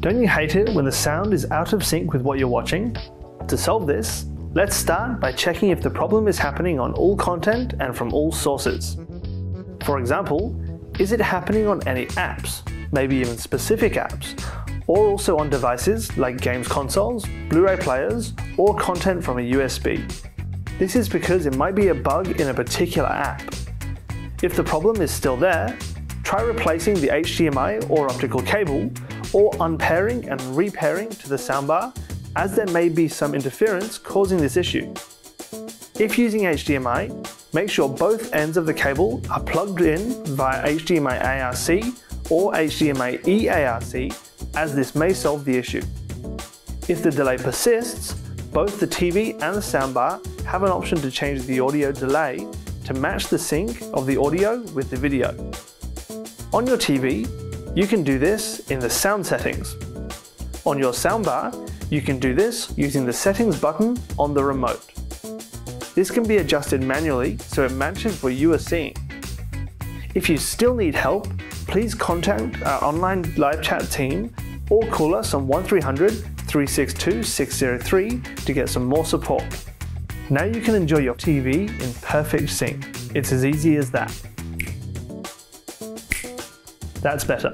Don't you hate it when the sound is out of sync with what you're watching? To solve this, let's start by checking if the problem is happening on all content and from all sources. For example, is it happening on any apps, maybe even specific apps, or also on devices like games consoles, Blu-ray players, or content from a USB? This is because it might be a bug in a particular app. If the problem is still there, try replacing the HDMI or optical cable or unpairing and repairing to the soundbar as there may be some interference causing this issue. If using HDMI, make sure both ends of the cable are plugged in via HDMI ARC or HDMI eARC as this may solve the issue. If the delay persists, both the TV and the soundbar have an option to change the audio delay to match the sync of the audio with the video. On your TV, you can do this in the sound settings. On your soundbar, you can do this using the settings button on the remote. This can be adjusted manually so it matches what you are seeing. If you still need help, please contact our online live chat team or call us on 1300 362 603 to get some more support. Now you can enjoy your TV in perfect sync. It's as easy as that. That's better.